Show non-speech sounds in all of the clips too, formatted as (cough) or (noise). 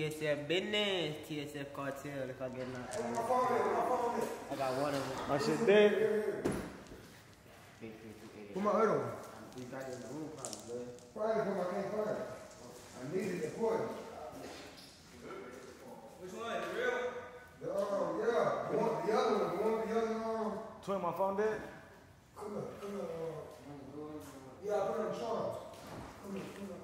TSF business, TSF cartel. If I get knocked Hey, my out. phone my phone. I got one of them. My shit dead. Put my other one. You got it in the room, probably, bud. Friday come, I can't find it. I need it important. Which one? The real? The, um, yeah, the one, the other one, the one, the other, um, Twin, my phone dead? come here, come here, uh, yeah, I put it on Charles. Come here, come here,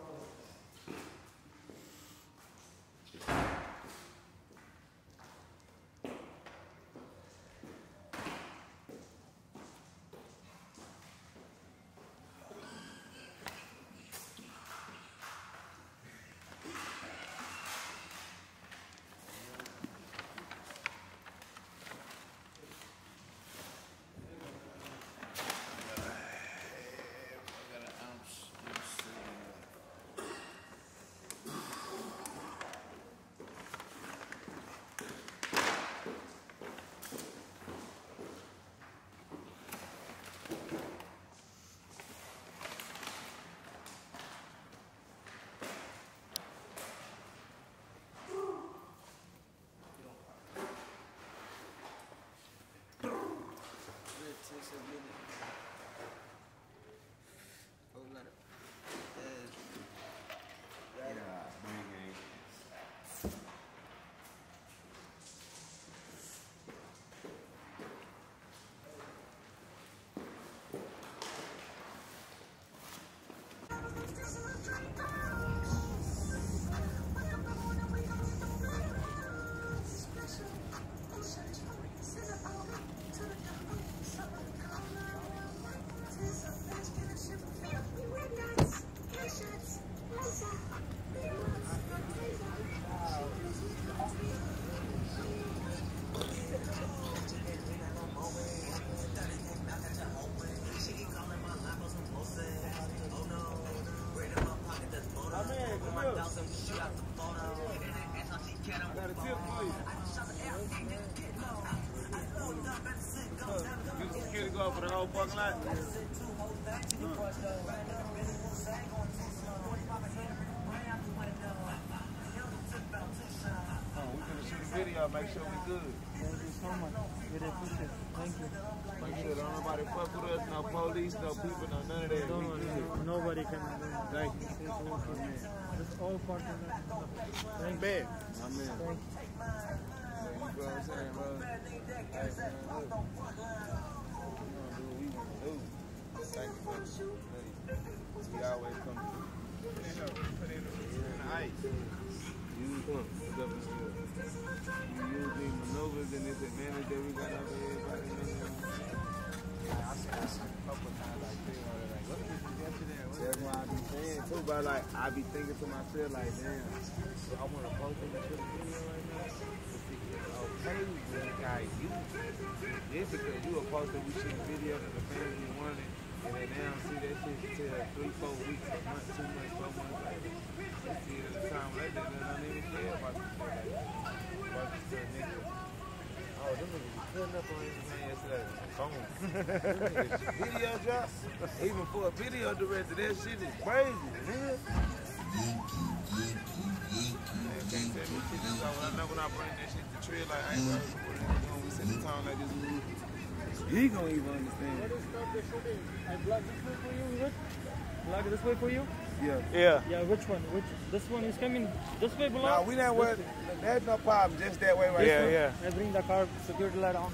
for the whole parking lot? Oh, we gonna shoot a video, make sure we good. Thank you so much. Really appreciate it. Thank you. Make sure don't nobody fuck with us, no police, no people, no none of that. Don't We worry. good. Nobody can do it. Thank you. It's all for me. It's all part of that. Thank you. Bet. Amen. Thank you. So you know what I'm saying, bro? Hey, man, look. We gonna do what we gonna do. Thank you, in the is good. You these maneuvers and this advantage that we got everybody. See, I a couple times like this, you? That's why I be saying too, but like, I be thinking to myself, like, damn, I want to post this shit video right now. Okay, guys, you, just because you a poster, we shoot a video that the fans be and now see that shit three, four weeks, a month, two months, four months. They see it at the time later, they don't even care about shit like that. About little nigga. Oh, them niggas be putting up on Instagram yesterday. Niggas video drop. Even for a video director, that shit is crazy, nigga. Man, can't tell me shit. I know when I bring that shit to Trill, like, I ain't before. When we sit in town like this, he gonna even understand. What is stop the shooting? I block this way for you, Rich? Block this way for you? Yeah. Yeah. Yeah, which one? Which? This one is coming this way below? Nah, we not worried. That's no problem. Just that way right Yeah, there. I bring the car security light on.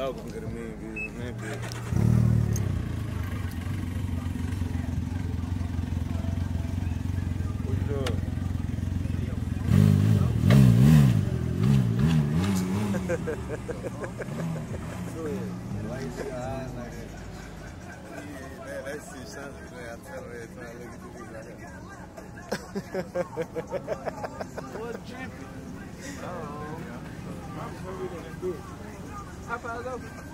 At you, nigga, like What dripping? Oh, I'm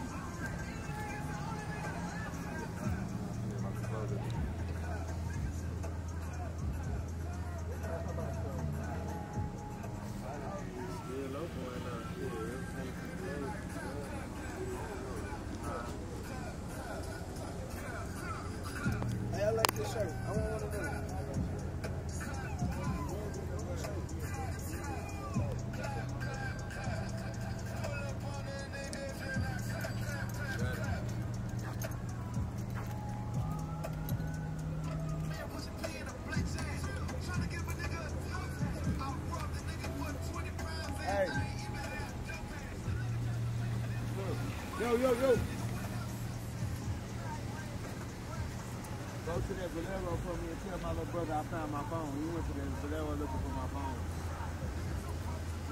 Go to that Bolero for me and tell my little brother I found my phone. He went to that Bolero looking for my phone.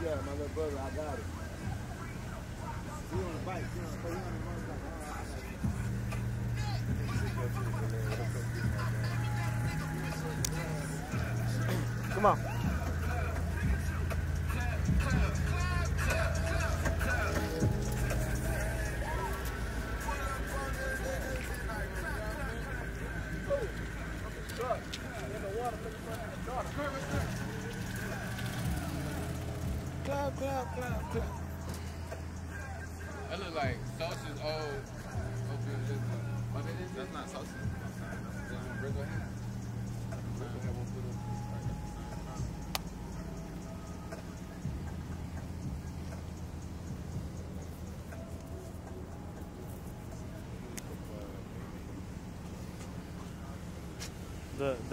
Yeah, my little brother, I got it. He on the bike. Come on.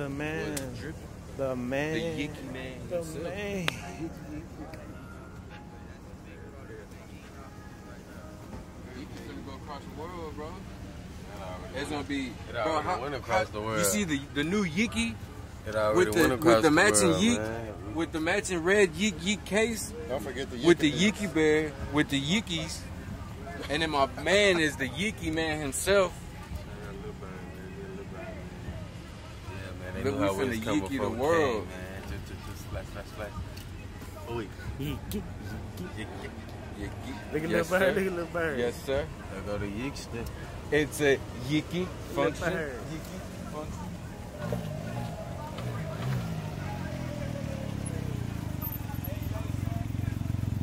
The the man. The man. The Yicky man The himself. man. He finna go across the world, bro. It's gonna be, It bro. How, went across how- the world. You see the the new Yicky It already with the went with the matching world, yeek man. with the matching red yeek yeek case Don't forget the with the Yicky Yicky bear with the Yikis, and then my man is the Yicky man himself. They Look, knew we how we finna was coming the world. came, man. Just, just, just flash, flash, flash. Oh, wait. Yicky. Look at Yes, little bird. sir. Look at little bird. Yes, sir. There go the Yeekster. It's a Yicky function. bird. Function.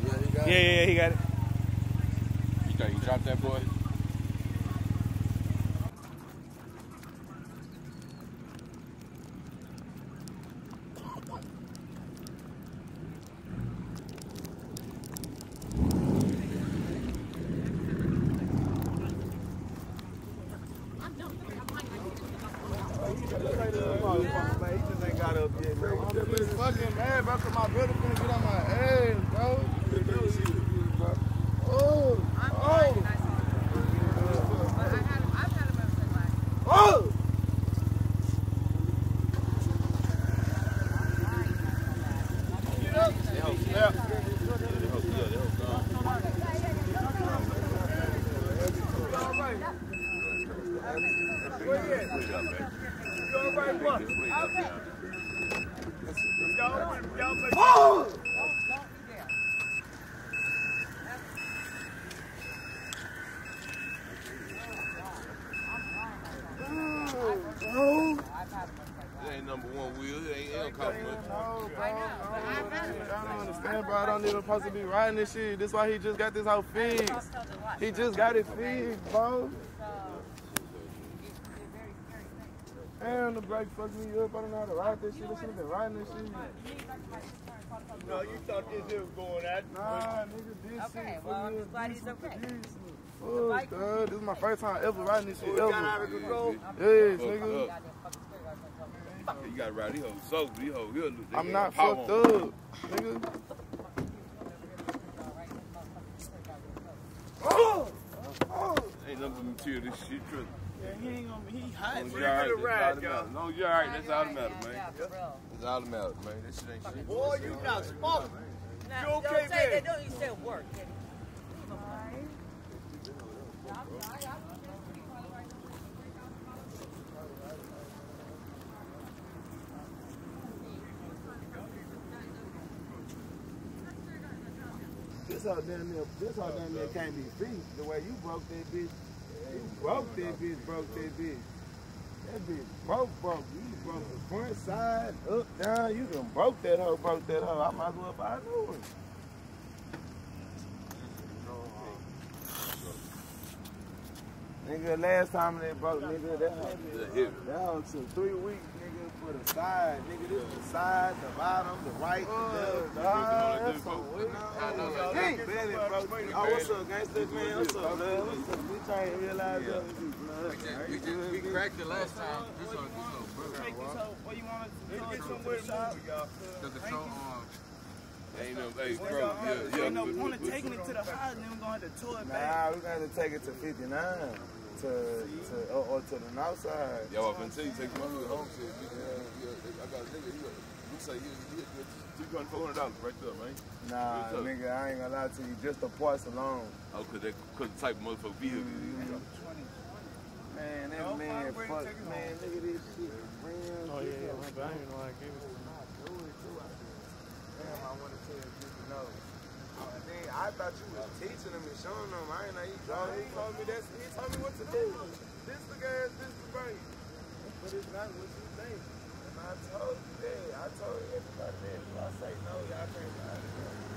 Yeah, Yeah, yeah, yeah, he got it. You thought you dropped that boy? fucking mad, bro, 'cause my brother finna get on my ass, bro. Oh, oh, oh. It ain't number one wheel. It ain't, it don't cost much. No, bro. I don't understand, bro. I don't even supposed to riding this shit. This why he just got this whole fixed. He just got it fixed, bro. And the brake fucked me up. I don't know how to ride this shit. I should have been riding this shit. No, you thought this shit was going at Nah, nigga, this Okay, shit. well, I'm just glad he's This okay. shit, this. Fuck, dog. This is my first time ever riding this shit got out ever. of control. Yes, nigga. You gotta ride these hoes sober. These hoes, he'll lose. I'm not power fucked up, nigga. Oh! Oh! Ain't nothing but material. This shit tripping. He ain't gonna he As hot. long as Free you alright, to that's ride, all that y'all. matters. As long as you alright, that's all that man. Yeah, for real. That's all man. This shit ain't shit. Boy, you not smoking. Now, You okay, don't say babe? that. Don't you say work. This how damn near, this how damn near can't be beat. The way you broke that bitch, you broke that bitch, broke that bitch. That bitch broke, broke. You broke the front side, up, down. You done broke that hoe, broke that hoe. I might as well buy a new one. Nigga, last time they broke, nigga, that that three weeks, nigga, for the side. Nigga, this the side, the bottom, the right, the oh, left. Dog, that's so weird. Hey, Benny, bro. Oh, what's up, gangster man? What's up, man? What's up? We trying to realize that we do, man. We, just, we cracked it last time. This one, this one, bro. Where you want to get somewhere to move, y'all? The control arm. Ain't no, hey, bro, yeah, yeah. Ain't no point of taking it to the house and then we're gonna have to tow it back. Nah, we gonna have to take it to 59 to to or, or to the north side. Yo, I'm finna tell you, take my nigga home, shit. Yeah, yeah, I got a nigga, he, we say he, he, he, three hundred, four hundred dollars right there, man. Nah, nigga, I ain't gonna lie to you. Just the parts alone. Oh, cause that, cause the type of motherfucker vehicle it is. Man, that No, man, I'm ready to fuck, man, look at this shit. Rims, Oh, yeah, yeah, my bad. I didn't know I gave it to him. Do it too. I said, Damn, I want to tell you to know. And then I thought you was teaching them and showing them. I ain't know you draw. He told me that's. He told me what to do. This the gas, this the brake. But it's not what you think. And I told you that. I told everybody that. If I say no, y'all can't ride it.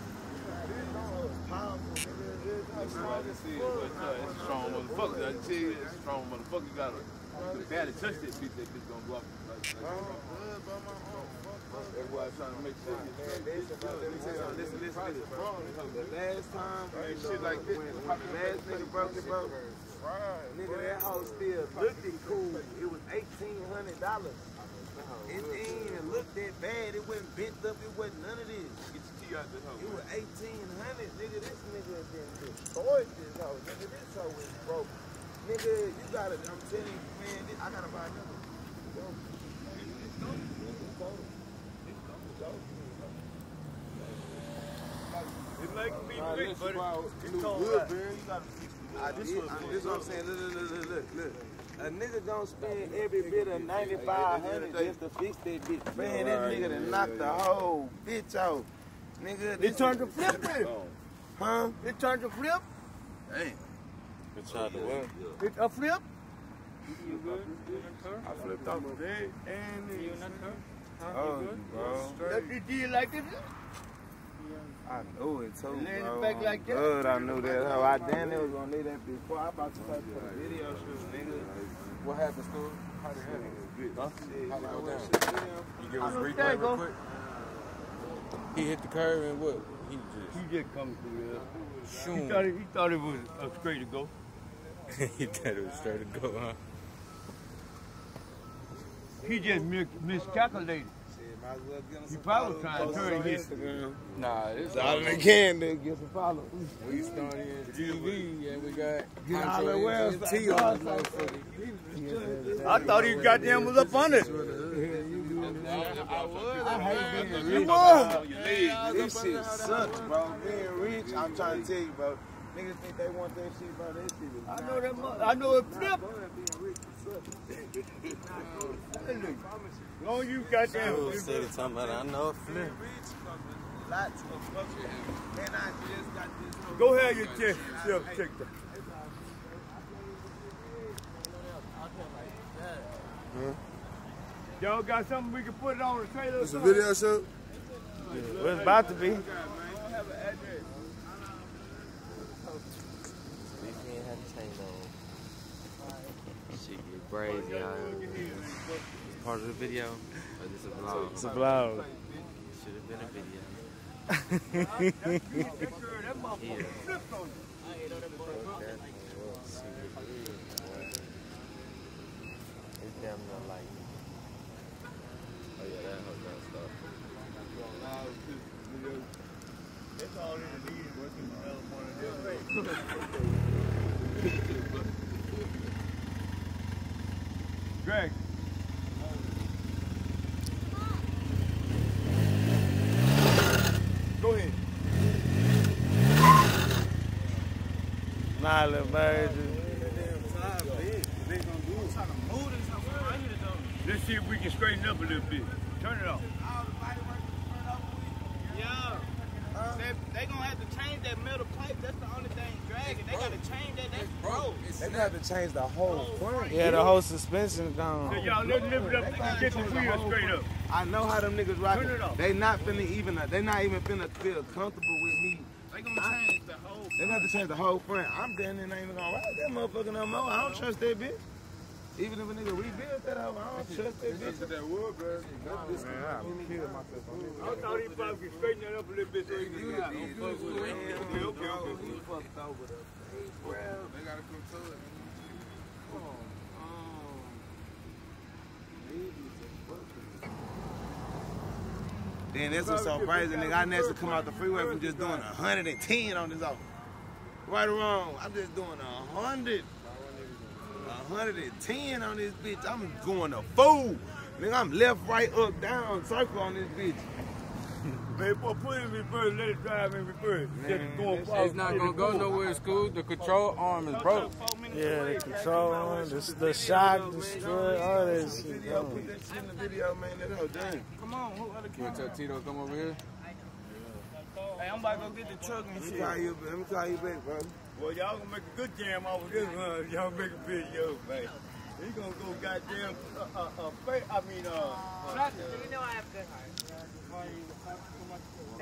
This don't is powerful, nigga. It's not strong as fuck. it's a strong motherfucker. I tell you, it's a strong motherfucker. You gotta, you barely touch that bitch, that bitch gonna go up. Like, like, I'm good by my own. I'm trying to make sure. Man, this about, let me tell you something. Listen, listen, listen, bro. The last time, when shit like this, when the last nigga broke it, bro, Right, nigga, that hoe still looked it cool. It was eighteen hundred dollars. It didn't even look that bad. It wasn't bent up. It wasn't none of this. Get your key out this It was eighteen hundred, nigga. This nigga been destroyed this hoe, nigga. This hoe is broke, nigga. You gotta. I'm telling you, man. This, I gotta buy another. It might be Nah, great, this but is it's it all good, man. You gotta I, this, I, this what I'm saying. Look, look, look, look, look, look. A nigga gonna spend every bit of 9500 just to fix that bitch. Man, that nigga done knocked the whole bitch out. Nigga, It turned to flip it. huh? It turned to flip. Dang. It a flip. You good? You in turn? I flipped off. And You in that turn? Huh? Oh, You good? bro. That you did like this. I knew it too, Laying it bro. back like that? Good, I knew that. How I damn near was gonna leave that before. I about to start for the video shoot, nigga. What happened, Stu? How did it happen? Huh? How did it go down? You give us There you replay real quick. He hit the curve and what? He just He just come through there. He thought it, he thought it was a straight to go. (laughs) he thought it was straight to go, huh? He just mi- miscalculated. Shit, might as well get him He some probably trying to post turn Instagram. Nah, this All they can do get some followers. we started TV and we got Get out of the Andre way. and T on the. I thought he goddamn was up under. it. I was. I hate being You rich. was. This shit sucks, bro. Being rich, I'm trying to tell you, bro. Niggas think they want that shit, bro. That shit is I know that. I know it flip. Bro, being rich is sucks. Long you goddamn. Who said it talking about? I know it flip. Being rich comes with lots of fucking. I just got this. Go ahead, your chest. Self check that. Y'all got something we can put it on the trailer? It's a something? video shoot. Well, it's about to be. At least we ain't had to change on. Shit get crazy out here. It's part of the video. Or this a vlog? It's a vlog. Should have been a video. (laughs) It's damn near like. Oh yeah, that hoe got stuff. That's all it needs. Working another one of Greg. Go ahead. Nah, little bird. Let's see if we can straighten up a little bit. Turn it off. Yeah. They, they gonna have to change that metal pipe. That's the only thing dragging. They gotta change that. That's broke. They got to change the whole oh, front. Yeah, the whole suspension gone. So y'all let's lift it up and get the wheel straight up. I know how them niggas rock it. They not finna even. Uh, they not even finna feel comfortable with me. They gonna change the whole. They gonna have to change the whole front. I'm damn near not even gonna ride that motherfucker no more. I don't trust that bitch. Even if a nigga rebuild that hoe, I don't trust that bitch. that wood, bro. I thought he probably could straighten that up a little bit so he could get out. Okay, okay, okay. He fucked over the They gotta come to it. Oh, oh. Then that's what's so crazy, nigga. I next to come out the freeway from just doing 110 on this off. Right or wrong, I'm just doing a hundred. 110 on this bitch. I'm going to fool. Nigga, I'm left, right, up, down, circle on this bitch. (laughs) Man, boy, put it in reverse, let it drive in reverse. Just go It's, it's not gonna go nowhere, school. The control arm is broke. Yeah, the control on, the, the shock, destroy, all that shit. Yo, put that shit in the video, man. That whole dang. Come on, who other You wanna tell Tito to come over here? Hey, I'm about to go get the truck and Let me shit. call you, let me call you back, bro. Well, y'all gonna make a good jam off of this one. Y'all make a video, man. He gonna go goddamn, uh, uh, uh, I mean, uh, uh, You know I have good And you didn't ignore me.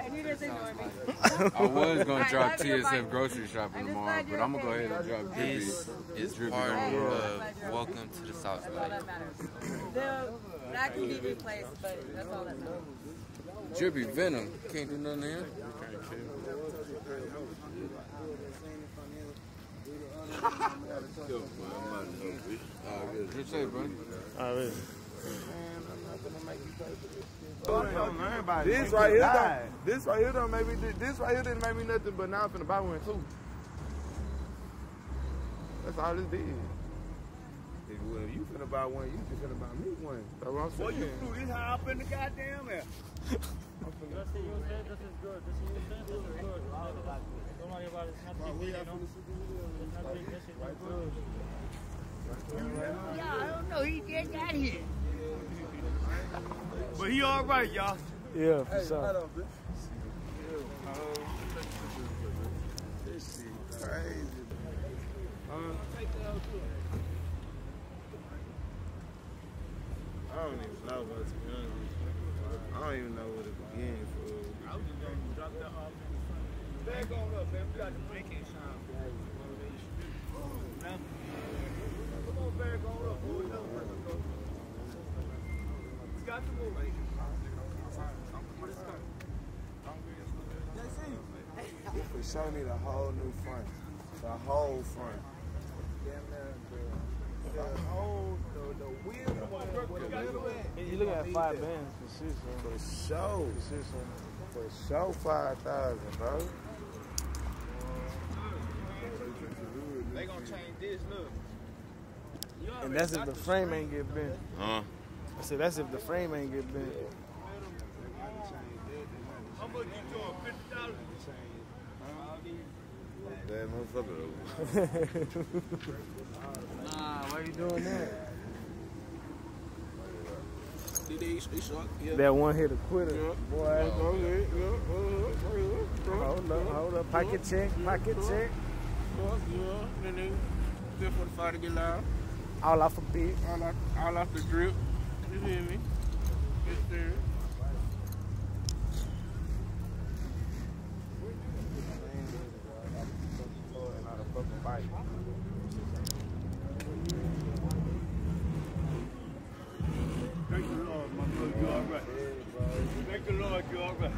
I was gonna drop love TSF grocery shopping tomorrow, but I'm gonna go ahead and drop Drippy. This is part on the road. of uh, Welcome to the South That's Side. that. The, that can be replaced, but that's all that matters. Drippy Venom. Can't do nothing here. Just (laughs) say, bro. Already. This right here, don't, this right here don't make me. This right here didn't make me nothing, but now I'm finna buy one too. That's all this did. If well, you finna buy one, you just finna buy me one. That's what I'm boy, you saying. flew this high up in the goddamn air. This is good. This is good. This is good. Don't worry about it. It's not big, you know. It's not big. This is good. Yeah, I don't know. He just got here. But he all right, y'all. Yeah, for sure. This shit crazy. I don't even know, but to be honest with I don't even know where to begin for. Back on up, man. We got the Making sound. Come on, back on up, boy. Another person go. We got the move. It for sure need a whole new front. The whole front. The whole, the, the wheel. You looking at five bands for six. For sure. Six. For sure 5,000, bro. They gonna change this, look. And that's if the frame ain't get bent. Huh? I said that's if the frame ain't get bent. How much you doing? Fifty dollars? That motherfucker. (laughs) Nah, why you doing that? Did they, they short? Yeah. That one hit a quitter. Boy, oh, Okay, yeah, uh, uh, uh, uh hold up, uh, hold up. Pocket check, pocket check. Yeah, then they good for the fire to get loud. All off a bit. All off, all off the drip. You hear me? Yes, sir. Thank you, Lord, my brother. You all right? Thank the Lord, you all right.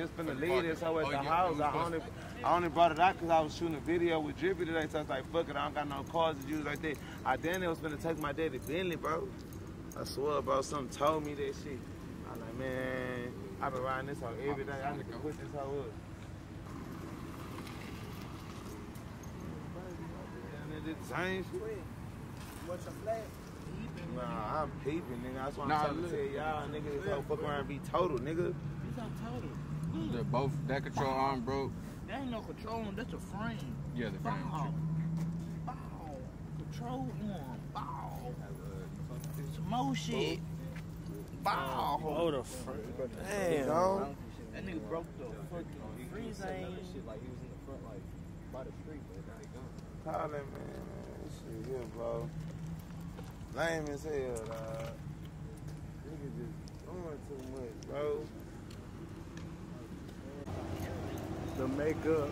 I was just finna leave this hoe at Oh, the yeah, house. it I only, I only brought it out because I was shooting a video with Drippy today. So I was like, fuck it, I don't got no cars to use like that. I then was gonna take my daddy Bentley, bro. I swear, bro, something told me that shit. I was like, man, I've been riding this hoe every day. I need to put this hoe up. And it did the same shit. What's your flag? Nah, I'm peeping, nigga. That's why I'm Nah, trying to tell y'all, nigga, this hoe fuck around be total, nigga. These are total. They're both that control arm broke. There ain't no control arm. that's a frame. Yeah, the frame. Bow. Bow. Control arm. Bow. Some more shit. Bow. Oh, the front. Damn. Gone? That nigga broke the fucking freeze aim. Call him, man. man. Shit, here, bro. Lame as hell, dog. Nigga just doing too much, bro. The makeup.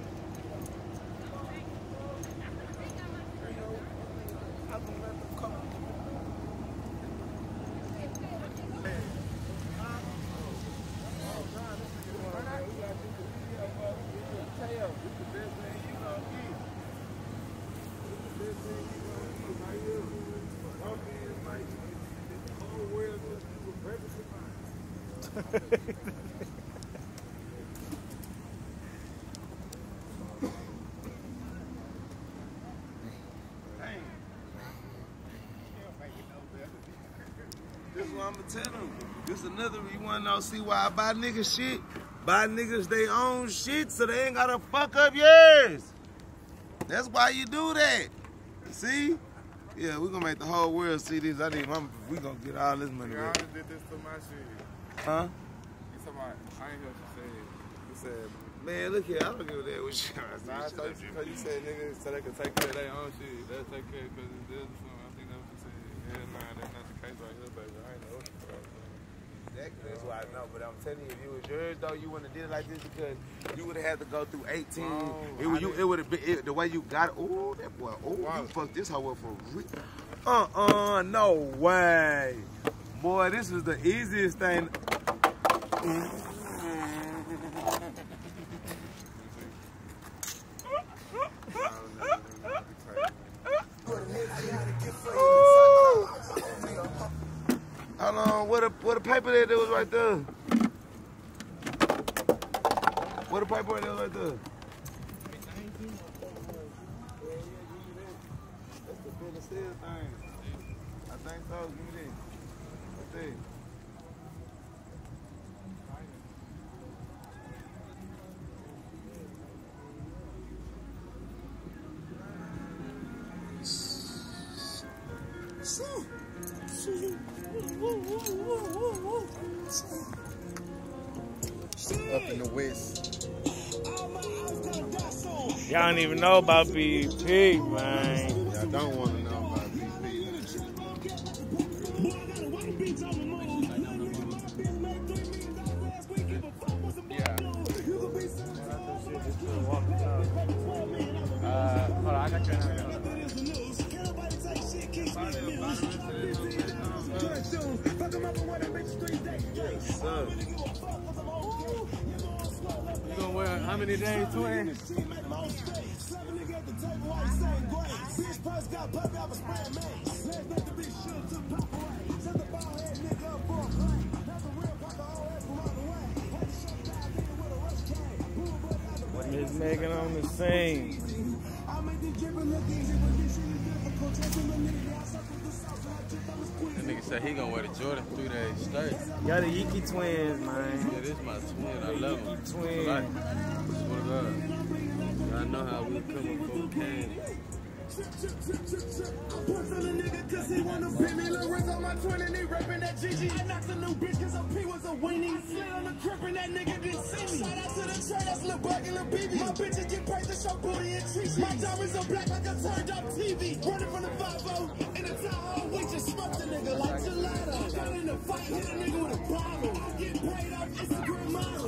This is what I'm gonna tell them. This another you wanna know see why I buy niggas shit? Buy niggas they own shit so they ain't gotta fuck up yours. That's why you do that. See? Yeah, we gonna make the whole world see this. I need my we gonna get all this money Nigga, I just did this to my shit. Huh? You talking about, I ain't hear what you said. You said, Man, look here, I don't give a damn what you nah, I thought you, cause you said niggas so they can take care of their own shit. They'll take care because it's something. I think that's what you said. Yeah, nah, that's not the case right here, baby. I ain't know what the fuck. Exactly, that's why I know. But I'm telling you, if it was yours though, you wouldn't have did it like this because you would have had to go through 18. No, it would, you, it would have been it, the way you got it. Ooh, that boy. Ooh, Wow. you fucked this hoe up for real. Uh-uh, no way. Boy, this is the easiest thing. Mm-hmm. Was right there. What a paper that was right there. That's the thing. I think so. Give me. What's? Y'all don't even know about BP, man. Miss Megan on the scene. That nigga said he gonna wear the Jordan three days straight. Y'all the Yiki twins, man. Yeah, this my twin. I love him. Twin. For life. Swear to God. Y'all know how we come with cocaine. I punch on a nigga cause he wanna pin me. The Riz on my twin and he rapping that Gigi. I knocked a new bitch cause a P was a weenie. Slid on the crib and that nigga didn't see me. Shout out to the train, that's Lil Buck and Lil BB. My bitches get paid to show booty and cheat My diamonds are black like a turned up TV. Running from the 5 in the Tahoe. We just smoked a nigga like gelato. Got in a fight, hit a nigga with a bottle. Get paid off Instagram model.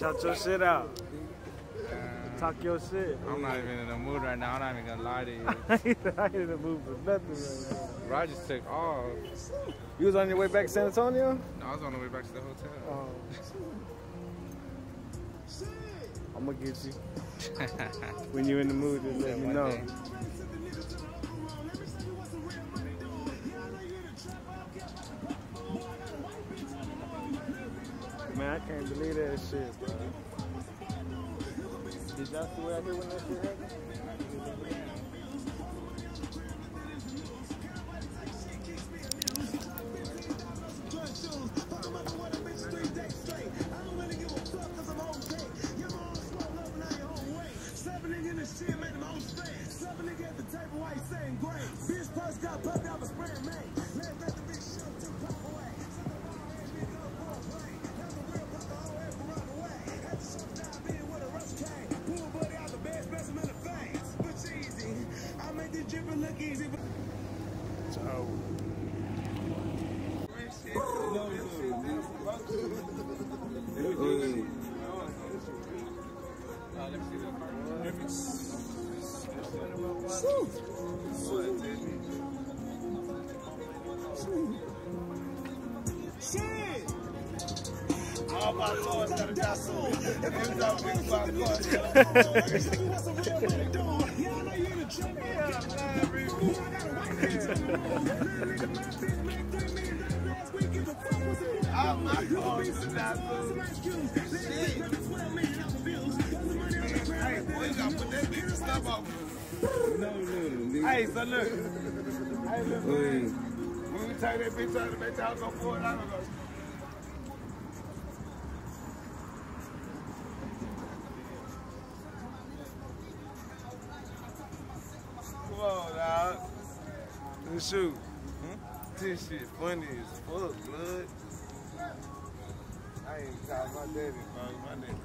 Shout your shit out. Talk your shit. I'm not even in the mood right now. I'm not even gonna lie to you. (laughs) I ain't in the mood for nothing right now. Bro, I just took off. You was on your way back to San Antonio? No, I was on the way back to the hotel. Oh. I'm gonna get you. (laughs) when you're in the mood, just let me know. day. Man, I can't believe that shit, bro. Did y'all see what I did when that shit happened? Hey, so look. Hey, look. When we take that bitch out of the bitch, I'll go for it. I'll go. Come on, dog. Let's shoot. Hmm? This shit funny as fuck, blood. I ain't got my daddy, bro. My daddy.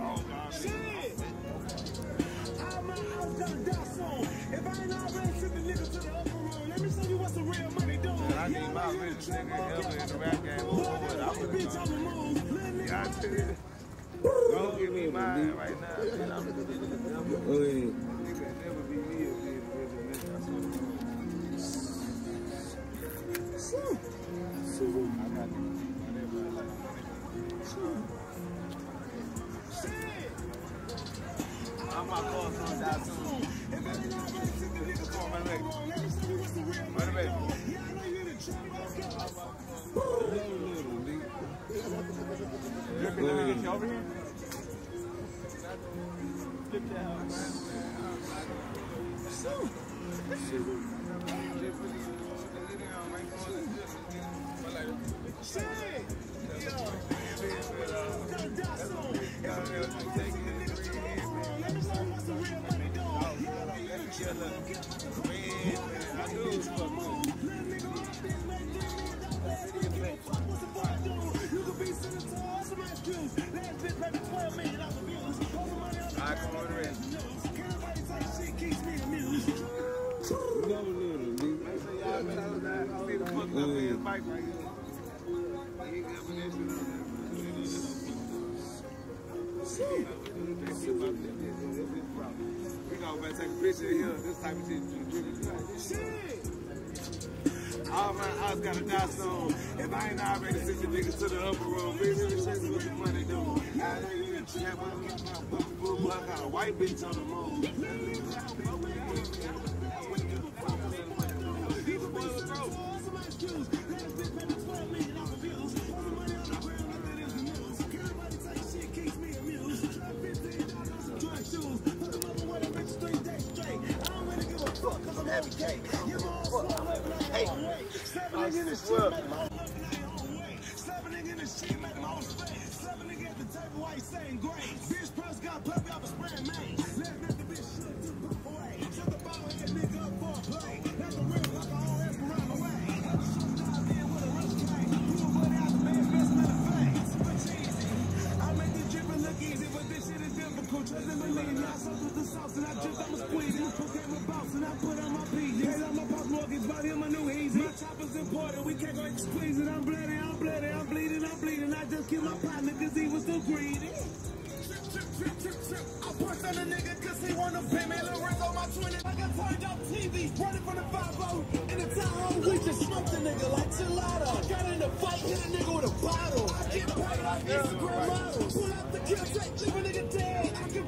Oh, God. Shit! I'm. If I ain't already the I need my bitch nigga ever in the rap game. What I would have done. Yeah, I tell you. Don't give me mine right now. man. I'm nigga never be me again. nigga. I swear to God. I got I'm Over here? Flip that house. I upper room, bitch, let me show you what the money. I know you in trap, I'm getting my fucking blue block out. White bitch on the moon. Hey, I swear. Bitch press got I killed my partner cause he was too greedy. I punched on a nigga cause he wanna pay me. Lil' Rick on my 20. Like I turned up TV, running from the 5 In the town, we just smoked a nigga like gelato. Got in a fight, hit a nigga with a bottle. I get paid like Instagram models. Pull out the kill tape, leave a nigga dead. I can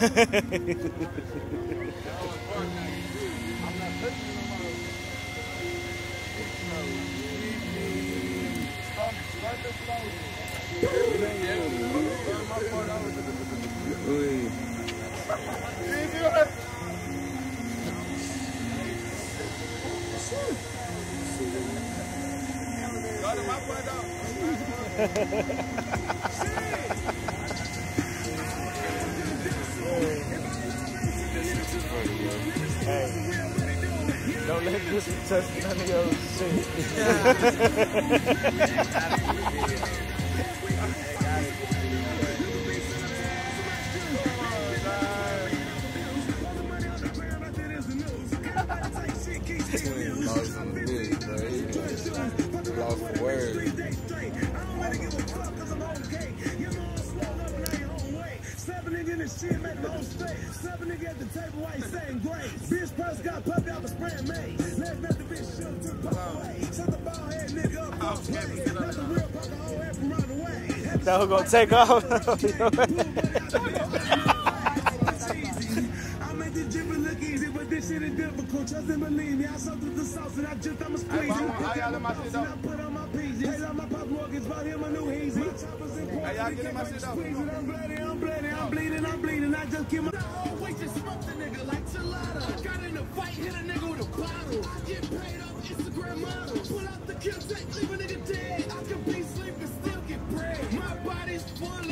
I'm not touching it no more. Touch none of. Gonna take off. This shit is difficult. Me, I through the sauce and I just I'ma squeeze I put my my pop bought him a new? I'm I'm I'm bleeding, I'm bleeding. I just keep my. The nigga like. Got in a fight, hit a nigga with a bottle. Get paid off Instagram model. Pull out the kill tape, leave a nigga dead. I can body's